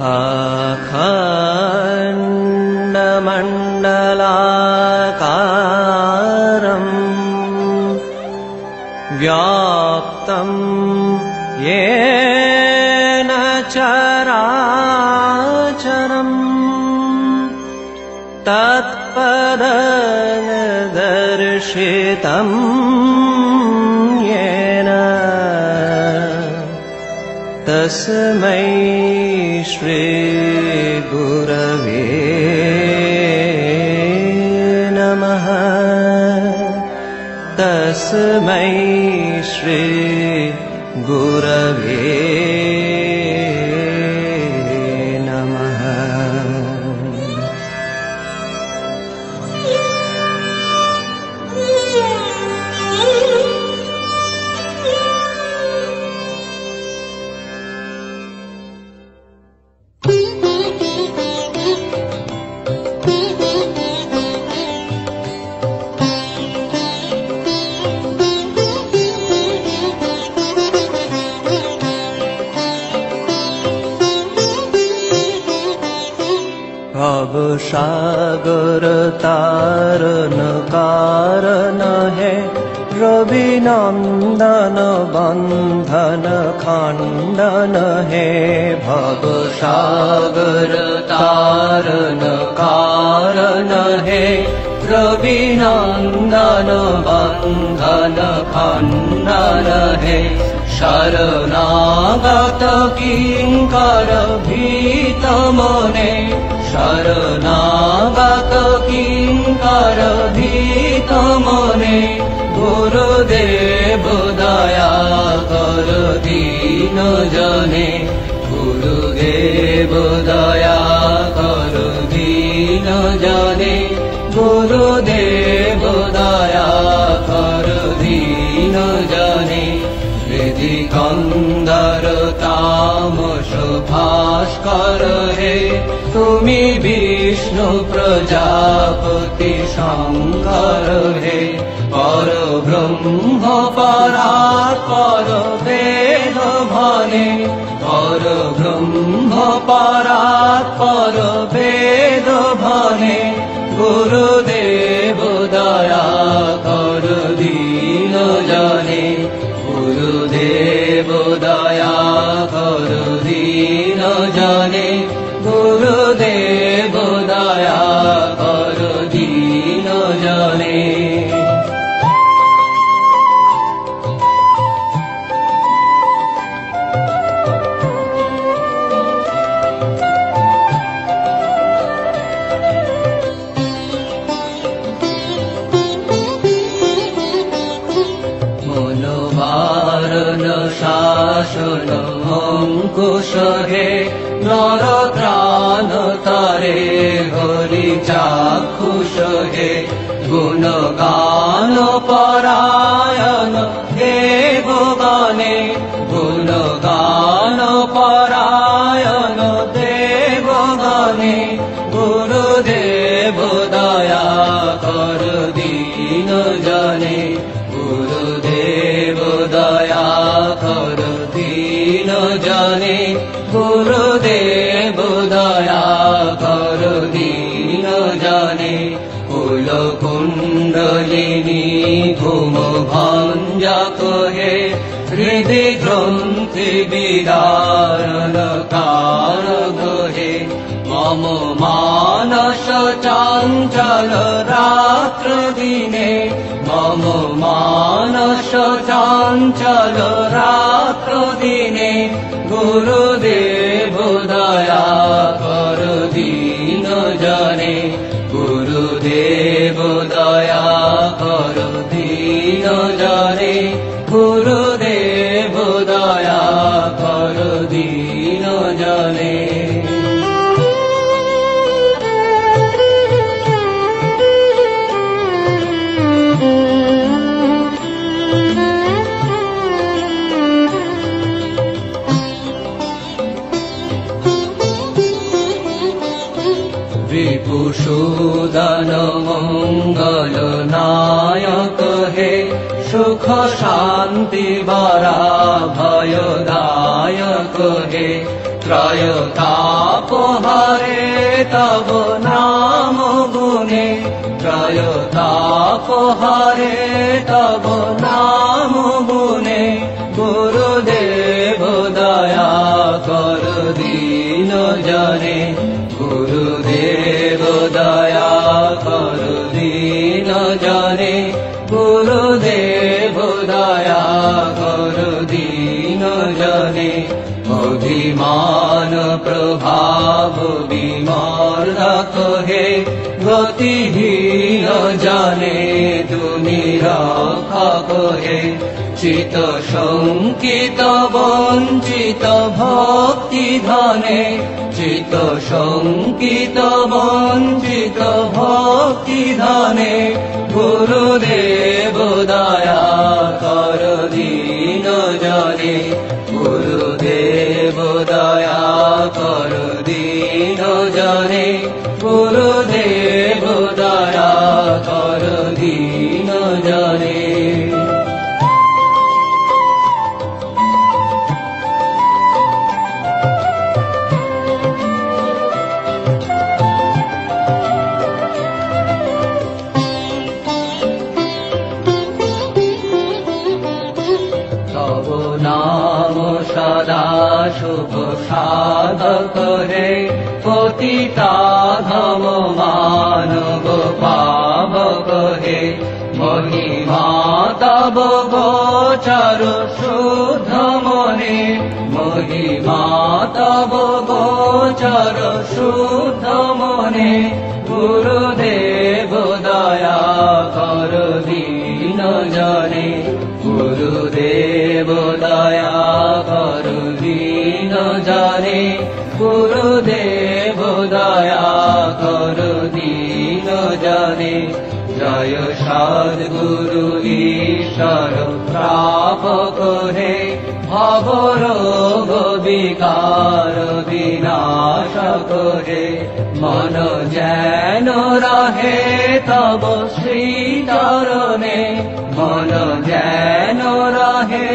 अखण्डमण्डलाकारम् व्याप्तम् येन चराचरम् तत्पदर्शितम् येन तस्मै श्रीगुरवे नमः। तस्मै श्री गुरवे भगर तारणकारण है। प्रविन्दनबन्धनखन्दन हे। भग शगरतारकार हे। प्रवीनन्दनबन्धनखन्दन हे। शरणा गत कि भीतमने শরণাগত কিঙ্কর ভীত মনে গুরুদেব দয়া কর দীন জনে তুমি বিষ্ণু প্রজাপতি শঙ্কর হে। পর ব্রহ্ম পরাৎপর বেদ ভনে। পর ব্রহ্ম পরাৎপর বেদ ভনে। গুরুদেব দয়া মনোবারণ শাসন অঙ্কুশ হে নর ত্রাণ তারে হরি চাক্ষুষ হে গুণ গান পরায়ণ দেব গানে গুণ গান গুরুদেব দয়া কর দীন জানে। কুল কুণ্ডলিনী ঘুম ভঞ্জা কহে হৃদয় গ্রন্থি বিদারণ কার গহে। মম মানস চঞ্চল রাত্র দিনে, মম মানস চঞ্চল রাত্র দিনে। গুরুদেব দয়া কর। সুখ শান্তি বরা ভয়দায়ক হে। ত্রয়তাপহারে তব নাম গুণে। ত্রয়তাপহারে তব নাম গুণে। গুরুদেব দয়া কর দীন জনে। অভিমান, প্রভাব, বিমর হে। গতিহীন জানে তুমি রক্ষা হে। চিত শঙ্কিত, বঞ্চিত ভক্তি ধনে। চিত শঙ্কিত, বঞ্চিত ভক্তি ধনে। গুরুদেব, দয়া কর দীন জনে। গুরুদেব দয়া কর দীন জনে গুরুদেব শুভ সাধক হে পতিতা ধম মানব পাবক হে মহিমা তব গোচর শুদ্ধ মনে মহিমা তব গোচর শুদ্ধ মনে গুরুদেব দয়া কর দীন জনে গুরুদেব দয়া গুরুদেব দয়া কর দীন জনে। জয় সদ গুরু ঈশ্বর প্রাপক হে ভবর বিকার বিনাশ করে। মন যেন রহে তব শ্রীচরণে। মন যেন রহে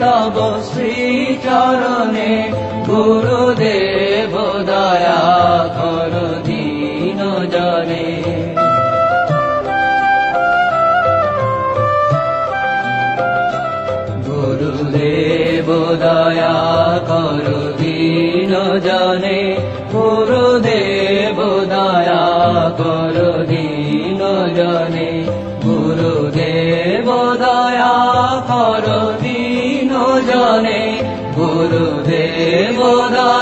তব শ্রীচরণে। গুরুদেব দয়া কর, দীন জনে। গুরুদেব দয়া করো, দীন জনে। গুরুদেব দয়া কর, দীন জনে। গুরুদেব দয়া